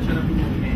na siya napinuhin.